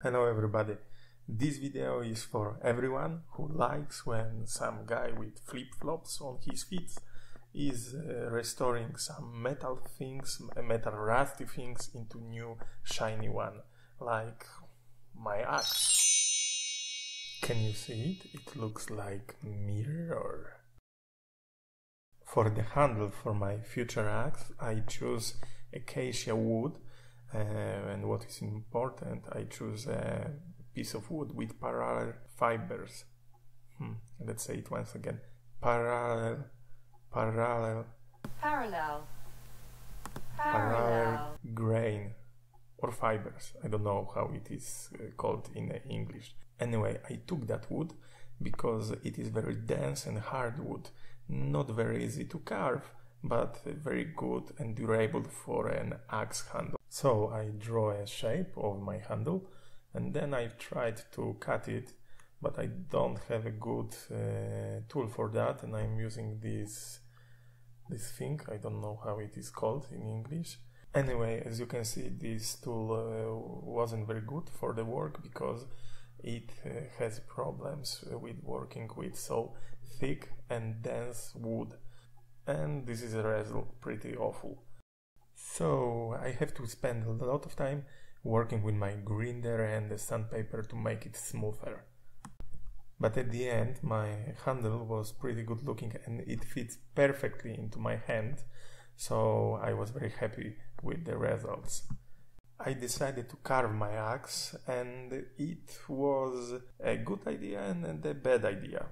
Hello everybody. This video is for everyone who likes when some guy with flip-flops on his feet is uh, restoring some metal things, metal rusty things into new shiny one, like my axe. Can you see it? It looks like mirror. For the handle for my future axe, I choose acacia wood and what is important, I choose a piece of wood with parallel fibers. Hmm. Let's say it once again. Parallel, parallel, Parallel. parallel grain or fibers. I don't know how it is uh, called in uh, English. Anyway, I took that wood because it is very dense and hard wood, not very easy to carve, but very good and durable for an axe handle. So I draw a shape of my handle and then I tried to cut it, but I don't have a good uh, tool for that and I'm using this this thing, I don't know how it is called in English. Anyway, as you can see, this tool uh, wasn't very good for the work because it uh, has problems with working with so thick and dense wood and this is a result pretty awful. So I have to spend a lot of time working with my grinder and the sandpaper to make it smoother. But at the end, my handle was pretty good looking and it fits perfectly into my hand, so I was very happy with the results. I decided to carve my axe, and it was a good idea and a bad idea.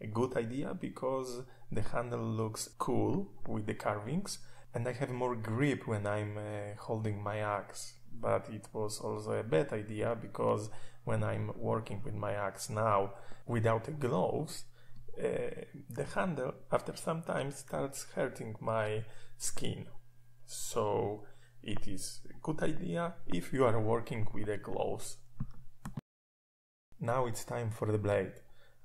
A good idea because the handle looks cool with the carvings, and I have more grip when I'm uh, holding my axe. But it was also a bad idea because when I'm working with my axe now without gloves, uh, the handle after some time starts hurting my skin. So it is a good idea if you are working with a gloves. Now it's time for the blade.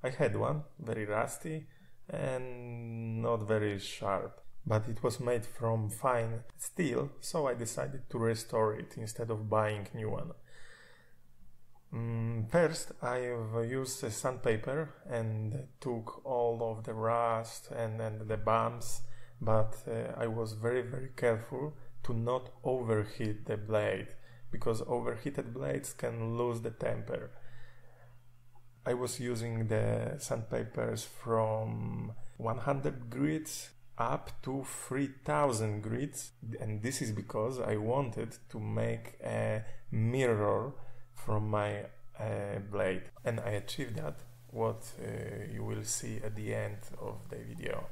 I had one, very rusty and not very sharp but it was made from fine steel, so I decided to restore it instead of buying new one. Mm, first, I've used sandpaper and took all of the rust and, and the bumps, but uh, I was very very careful to not overheat the blade because overheated blades can lose the temper. I was using the sandpapers from 100 grits up to 3000 grits and this is because I wanted to make a mirror from my uh, blade and I achieved that what uh, you will see at the end of the video.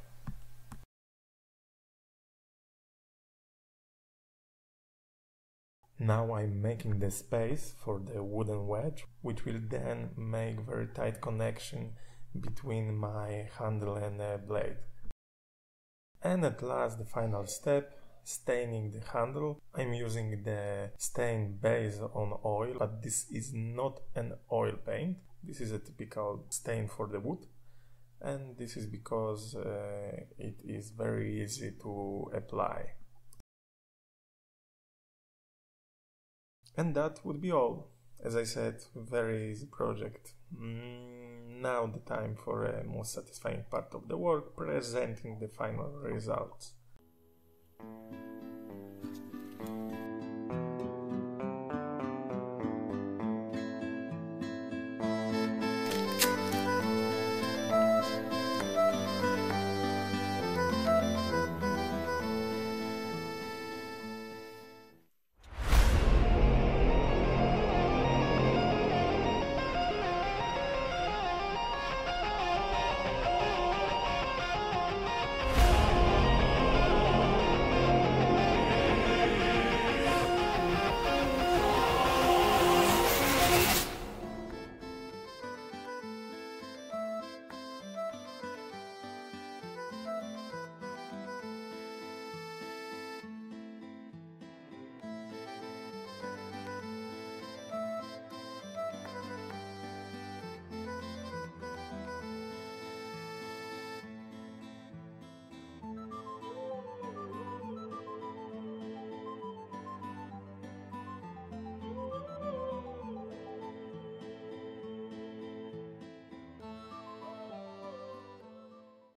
Now I'm making the space for the wooden wedge which will then make very tight connection between my handle and the blade. And at last the final step, staining the handle. I'm using the stain based on oil, but this is not an oil paint. This is a typical stain for the wood. And this is because uh, it is very easy to apply. And that would be all. As I said, very easy project. Mm, now the time for a most satisfying part of the work, presenting the final results.